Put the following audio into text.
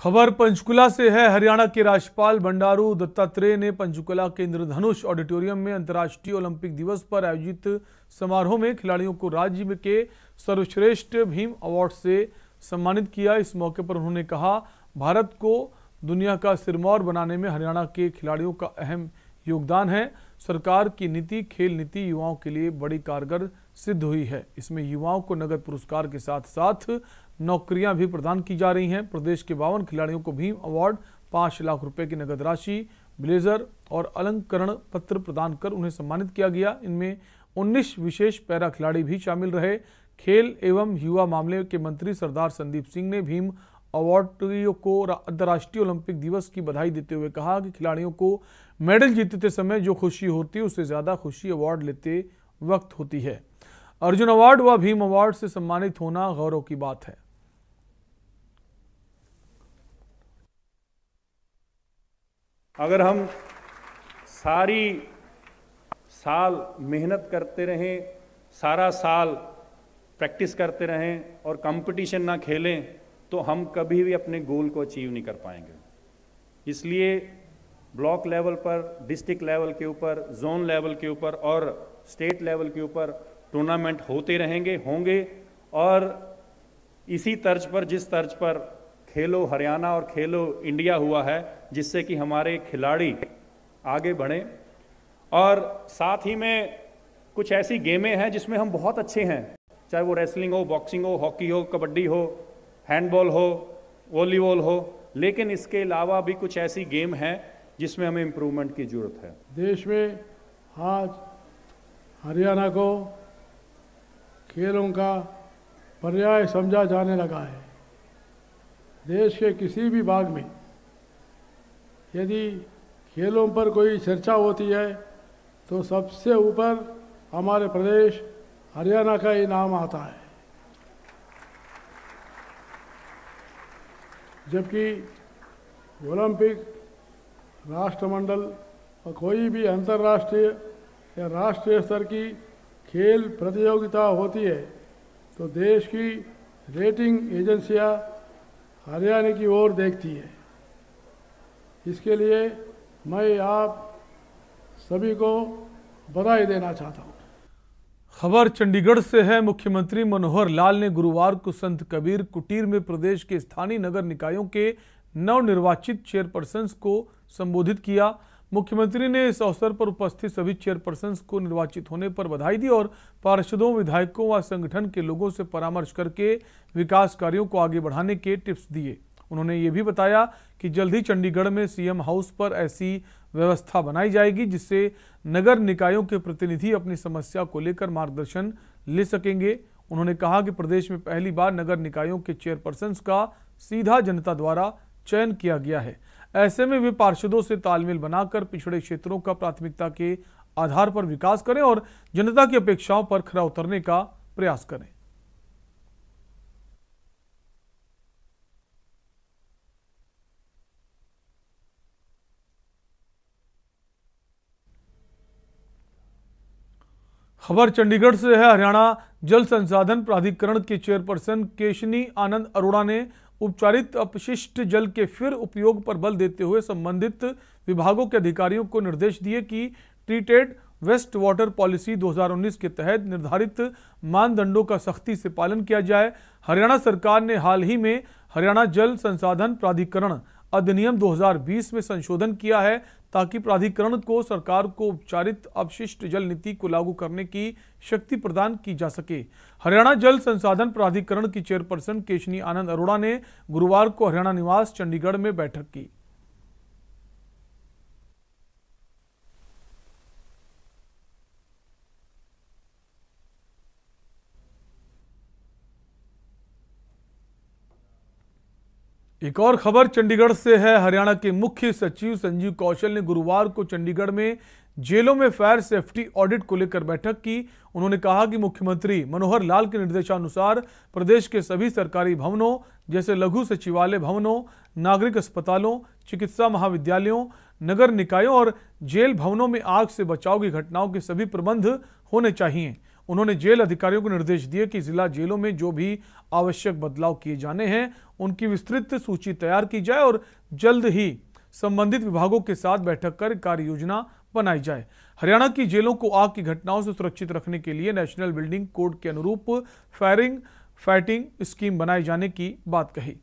खबर पंचकुला से है। हरियाणा के राज्यपाल बंडारू दत्तात्रेय ने पंचकुला के इंद्रधनुष ऑडिटोरियम में अंतर्राष्ट्रीय ओलंपिक दिवस पर आयोजित समारोह में खिलाड़ियों को राज्य के सर्वश्रेष्ठ भीम अवार्ड से सम्मानित किया। इस मौके पर उन्होंने कहा, भारत को दुनिया का सिरमौर बनाने में हरियाणा के खिलाड़ियों का अहम योगदान है। सरकार की नीति, खेल नीति युवाओं के लिए बड़ी कारगर सिद्ध हुई है। इसमें युवाओं को नगद पुरस्कार के साथ साथ नौकरियाँ भी प्रदान की जा रही हैं। प्रदेश के बावन खिलाड़ियों को भीम अवार्ड, पाँच लाख रुपए की नगद राशि, ब्लेजर और अलंकरण पत्र प्रदान कर उन्हें सम्मानित किया गया। इनमें 19 विशेष पैरा खिलाड़ी भी शामिल रहे। खेल एवं युवा मामले के मंत्री सरदार संदीप सिंह ने भीम अवार्डियों को अंतर्राष्ट्रीय ओलंपिक दिवस की बधाई देते हुए कहा कि खिलाड़ियों को मेडल जीतते समय जो खुशी होती है, उससे ज़्यादा खुशी अवार्ड लेते वक्त होती है। अर्जुन अवार्ड व भीम अवार्ड से सम्मानित होना गौरव की बात है। अगर हम सारी साल मेहनत करते रहें, सारा साल प्रैक्टिस करते रहें और कंपटीशन ना खेलें तो हम कभी भी अपने गोल को अचीव नहीं कर पाएँगे। इसलिए ब्लॉक लेवल पर, डिस्ट्रिक्ट लेवल के ऊपर, जोन लेवल के ऊपर और स्टेट लेवल के ऊपर टूर्नामेंट होते रहेंगे, होंगे और इसी तर्ज पर, जिस तर्ज पर खेलो हरियाणा और खेलो इंडिया हुआ है, जिससे कि हमारे खिलाड़ी आगे बढ़ें। और साथ ही में कुछ ऐसी गेमें हैं जिसमें हम बहुत अच्छे हैं, चाहे वो रेसलिंग हो बॉक्सिंग हो हॉकी हो, कबड्डी हो हैंडबॉल हो, वॉलीबॉल हो, लेकिन इसके अलावा भी कुछ ऐसी गेम हैं जिसमें हमें इम्प्रूवमेंट की ज़रूरत है। देश में आज हरियाणा को खेलों का पर्याय समझा जाने लगा है। देश के किसी भी भाग में यदि खेलों पर कोई चर्चा होती है तो सबसे ऊपर हमारे प्रदेश हरियाणा का ही नाम आता है। जबकि ओलंपिक राष्ट्रमंडल और कोई भी अंतर्राष्ट्रीय या राष्ट्रीय स्तर की खेल प्रतियोगिता होती है तो देश की रेटिंग एजेंसियाँ हरियाणा की ओर देखती है। इसके लिए मैं आप सभी को बधाई देना चाहता हूँ। खबर चंडीगढ़ से है, मुख्यमंत्री मनोहर लाल ने गुरुवार को संत कबीर कुटीर में प्रदेश के स्थानीय नगर निकायों के नवनिर्वाचित चेयरपर्सन को संबोधित किया। मुख्यमंत्री ने इस अवसर पर उपस्थित सभी चेयरपर्सन को निर्वाचित होने पर बधाई दी और पार्षदों, विधायकों व संगठन के लोगों से परामर्श करके विकास कार्यों को आगे बढ़ाने के टिप्स दिए। उन्होंने ये भी बताया कि जल्द ही चंडीगढ़ में सीएम हाउस पर ऐसी व्यवस्था बनाई जाएगी, जिससे नगर निकायों के प्रतिनिधि अपनी समस्या को लेकर मार्गदर्शन ले सकेंगे। उन्होंने कहा कि प्रदेश में पहली बार नगर निकायों के चेयरपर्सन का सीधा जनता द्वारा चयन किया गया है। ऐसे में वे पार्षदों से तालमेल बनाकर पिछड़े क्षेत्रों का प्राथमिकता के आधार पर विकास करें और जनता की अपेक्षाओं पर खरा उतरने का प्रयास करें। खबर चंडीगढ़ से है, हरियाणा जल संसाधन प्राधिकरण के चेयरपर्सन केशनी आनंद अरोड़ा ने उपचारित अपशिष्ट जल के फिर उपयोग पर बल देते हुए संबंधित विभागों के अधिकारियों को निर्देश दिए कि ट्रीटेड वेस्ट वाटर पॉलिसी 2019 के तहत निर्धारित मानदंडों का सख्ती से पालन किया जाए। हरियाणा सरकार ने हाल ही में हरियाणा जल संसाधन प्राधिकरण अधिनियम 2020 में संशोधन किया है ताकि प्राधिकरण को सरकार को उपचारित अपशिष्ट जल नीति को लागू करने की शक्ति प्रदान की जा सके। हरियाणा जल संसाधन प्राधिकरण की चेयरपर्सन केशनी आनंद अरोड़ा ने गुरुवार को हरियाणा निवास चंडीगढ़ में बैठक की। एक और खबर चंडीगढ़ से है। हरियाणा के मुख्य सचिव संजीव कौशल ने गुरुवार को चंडीगढ़ में जेलों में फायर सेफ्टी ऑडिट को लेकर बैठक की। उन्होंने कहा कि मुख्यमंत्री मनोहर लाल के निर्देशानुसार प्रदेश के सभी सरकारी भवनों, जैसे लघु सचिवालय भवनों, नागरिक अस्पतालों, चिकित्सा महाविद्यालयों, नगर निकायों और जेल भवनों में आग से बचाव की घटनाओं के सभी प्रबंध होने चाहिए। उन्होंने जेल अधिकारियों को निर्देश दिए कि जिला जेलों में जो भी आवश्यक बदलाव किए जाने हैं, उनकी विस्तृत सूची तैयार की जाए और जल्द ही संबंधित विभागों के साथ बैठक कर कार्य योजना बनाई जाए। हरियाणा की जेलों को आग की घटनाओं से सुरक्षित रखने के लिए नेशनल बिल्डिंग कोड के अनुरूप फायरिंग, फाइटिंग स्कीम बनाए जाने की बात कही।